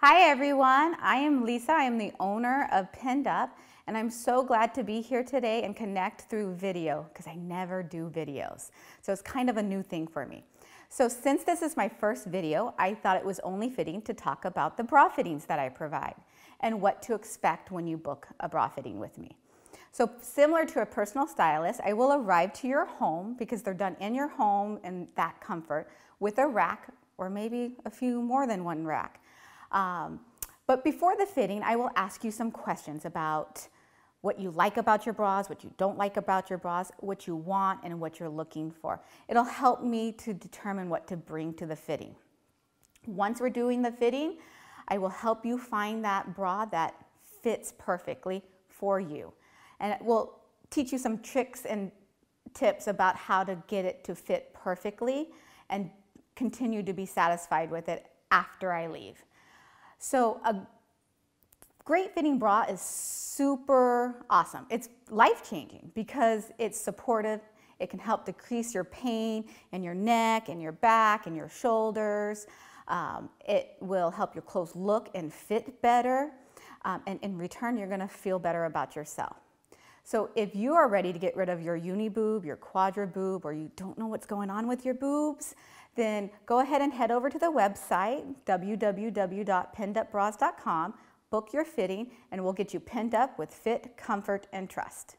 Hi everyone, I am Lisa. I am the owner of Pinned Up and I'm so glad to be here today and connect through video because I never do videos. So it's kind of a new thing for me. So since this is my first video, I thought it was only fitting to talk about the bra fittings that I provide and what to expect when you book a bra fitting with me. So similar to a personal stylist, I will arrive to your home because they're done in your home and that comfort with a rack or maybe a few more than one rack. Um, but before the fitting, I will ask you some questions about what you like about your bras, what you don't like about your bras, what you want, and what you're looking for. It'll help me to determine what to bring to the fitting. Once we're doing the fitting, I will help you find that bra that fits perfectly for you. And it will teach you some tricks and tips about how to get it to fit perfectly and continue to be satisfied with it after I leave. So a great fitting bra is super awesome. It's life-changing because it's supportive. It can help decrease your pain in your neck and your back and your shoulders. Um, it will help your clothes look and fit better. Um, and in return, you're gonna feel better about yourself. So if you are ready to get rid of your uni boob, your quadra boob, or you don't know what's going on with your boobs, then go ahead and head over to the website, www.pinnedupbras.com, book your fitting, and we'll get you pinned up with fit, comfort, and trust.